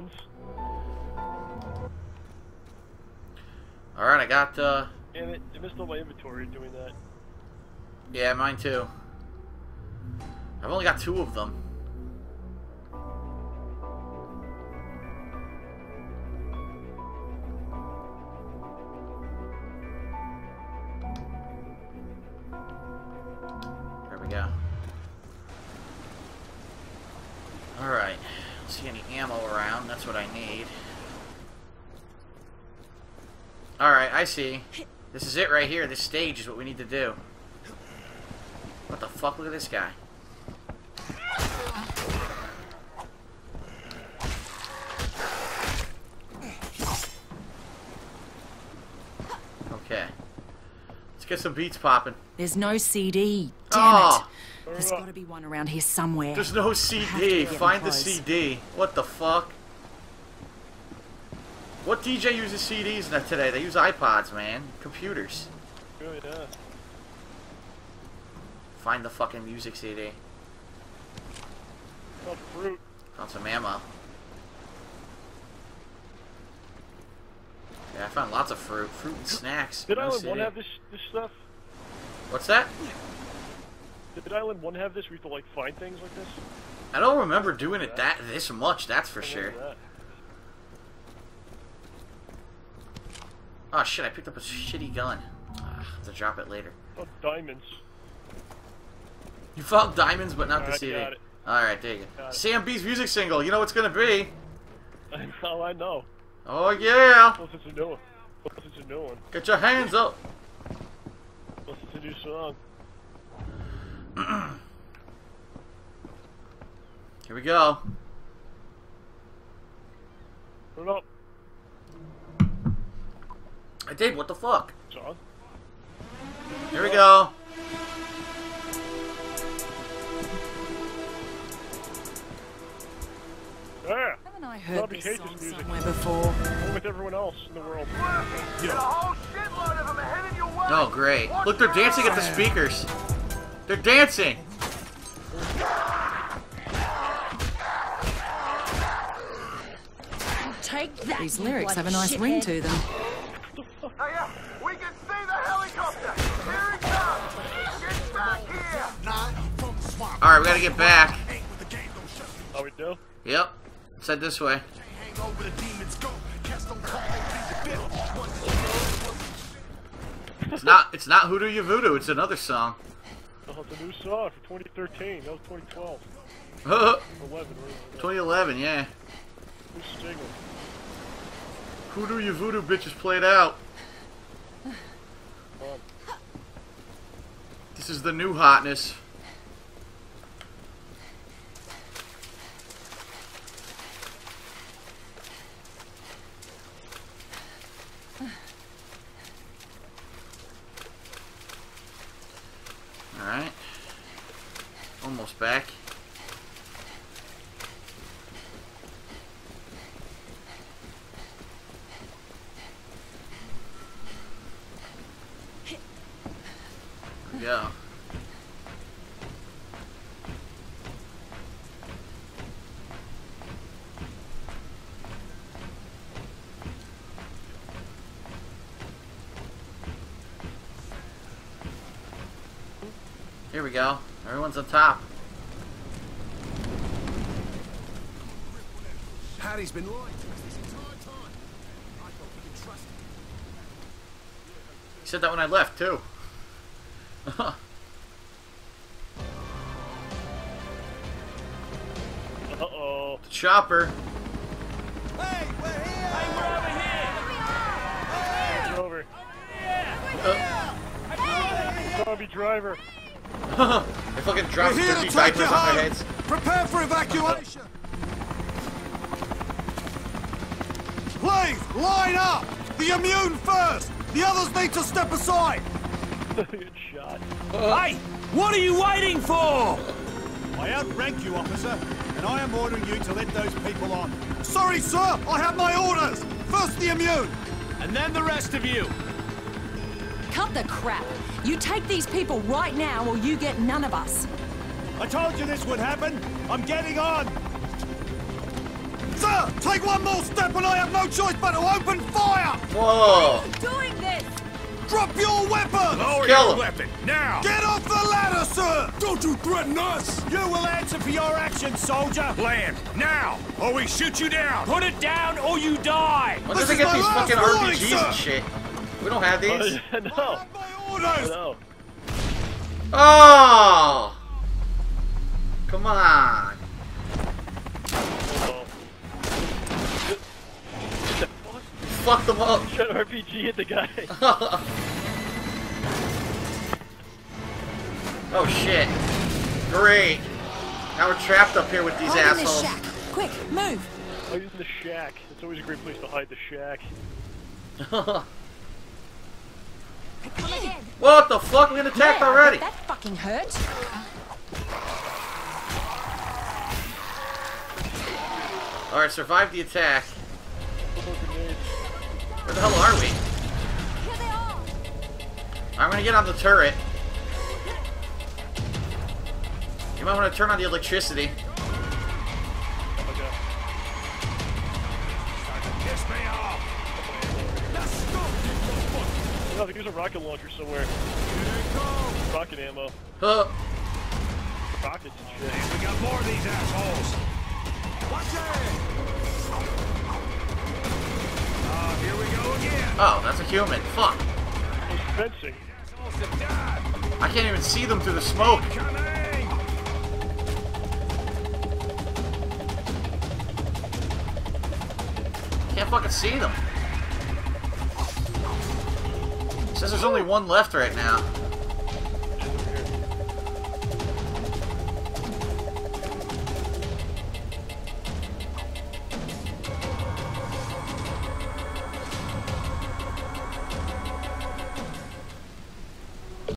sounds. Alright, I got, uh... Damn it, I missed all my inventory doing that. Yeah, mine too. I've only got two of them. There we go. Alright. See any ammo around, that's what I need. Alright, I see. This is it right here. This stage is what we need to do. What the fuck? Look at this guy. Get some beats popping. There's no CD. Damn Oh, it. There's got to be one around here somewhere. there's no CD. Find the. CD. What the fuck? What DJ uses CDs now today? They use iPods, man. Computers. Good, yeah. Find the fucking music CD. Called fruit. Found some ammo. Yeah, I found lots of fruit. Fruit and snacks. Did No Island CD. 1 have this this stuff? What's that? Dead Island 1 have this where you have to like find things like this? I don't remember doing it that this much, that's for sure. that. Oh shit, I picked up a shitty gun. Ah, I have to drop it later. Oh, diamonds. You found diamonds, but not the CD. Alright, there you go. Got. Sam B's music single. You know what's gonna be? oh, I know. Oh yeah! What's it's a new one. Plus it's a new one. Get your hands up! It's a new song. Here we go. Put up. I did, what the fuck? Song. Here we go. Yeah! Haven't I heard Bobby this hates song his music. somewhere before? Along with everyone else in the world. Get a whole shitload of them headed your way. Oh, great. Look, they're dancing at the speakers. They're dancing! Take that. These lyrics have a nice ring to them. Hey, uh, we can see the helicopter. Here it comes. Get back here. Alright, we gotta get back. Oh, we do? Yep. Let's this way. It's not it's not Who Do You Voodoo, it's another song. Oh, it's a new song for 2013. That was 2012. 2011, 11. Right? yeah. New single. Who Do You Voodoo bitches played out. This is the new hotness. Alright. Almost back. Go. Here we go. Everyone's on top. Harry's been lying to us this entire time. I thought we could trust him. He said that when I left, too. Uh-oh. Chopper. Hey, we're here! It's over. Uh, Zombie driver. they fucking dropped We're 50 take diapers on their heads. Prepare for evacuation. Line up! The immune first! The others need to step aside! Good shot. Uh. Hey, what are you waiting for? I outrank you, officer, and I am ordering you to let those people on. Sorry, sir! I have my orders! First the immune! And then the rest of you. Cut the crap. You take these people right now or you get none of us. I told you this would happen! I'm getting on! Sir, Take one more step and I have no choice but to open fire! Whoa! Doing this! Drop your weapons! Lower Kill your him. weapon, now! Get off the ladder, sir! Don't you threaten us! You will answer for your actions, soldier! Land, now, or we shoot you down! Put it down or you die! When This does it is get these fucking warning, RPGs sir. and shit? We don't have Oh, these. yeah, I have my orders! No. Oh! Come on. Fuck? Fuck them up. Trying RPG hit the guy. oh shit. Great. Now we're trapped up here with these Hide in this assholes. shack. Quick, move! Oh, he's in the shack. It's always a great place to hide the shack. Come what the fuck? We got attacked Yeah, already. That fucking hurt. Alright, survive the attack. Where the hell are we? Here they are. I'm gonna get on the turret. You might want to turn on the electricity. Okay. Piss me off! No, I think there's a rocket launcher somewhere. Rocket ammo. Huh. Rockets and shit. We got more of these assholes! Oh, that's a human. Fuck. I can't even see them through the smoke. Can't fucking see them. says there's only one left right now.